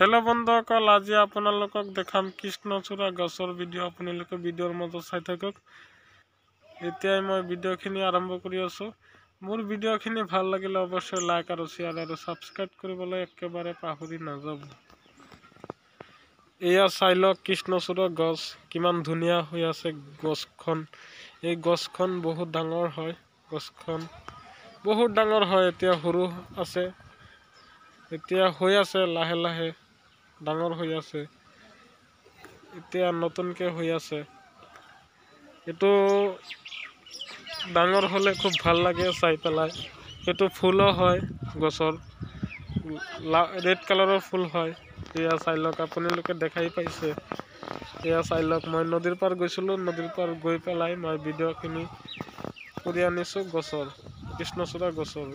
Hello বন্ধুসকল আজি আপোনালোকক দেখাম কৃষ্ণচূড়া গছৰ ভিডিঅ' আপোনালোকে ভিডিঅ'ৰ মাজত চাই থাকক। এতিয়াই মই ভিডিঅ'খিনি আৰম্ভ কৰি আছোঁ। মোৰ ভিডিঅ'খিনি ভাল লাগিলে অৱশ্যেই লাইক আৰু শ্বেয়াৰ আৰু ছাবস্ক্ৰাইব কৰিবলৈ একেবাৰে পাহৰি নাযাব। এয়া চাই লওক কৃষ্ণচূড়া গছ কিমান ধুনীয়া হৈ আছে গছখন। এই গছখন বহুত ডাঙৰ হয় গছখন বহুত ডাঙৰ হয় এতিয়া সৰু আছে। এতিয়া হৈ আছে লাহে লাহে। ডাঙৰ হৈ আছে। এতিয়া নতুনকৈ হৈ আছে। এইটো ডাঙৰ হ'লে খুব ভাল লাগে চাই পেলাই। এইটো ফুলো হয় গছৰ। ৰেড কালাৰৰ ফুল হয়। এয়া চাই লওক আপোনালোকে দেখাই পাইছে। এয়া চাই লওক মই নদীৰ পাৰ গৈছিলোঁ নদীৰ পাৰ গৈ পেলাই মই ভিডিঅ'খিনি কৰি আনিছোঁ গছৰ কৃষ্ণচূড়া গছৰ।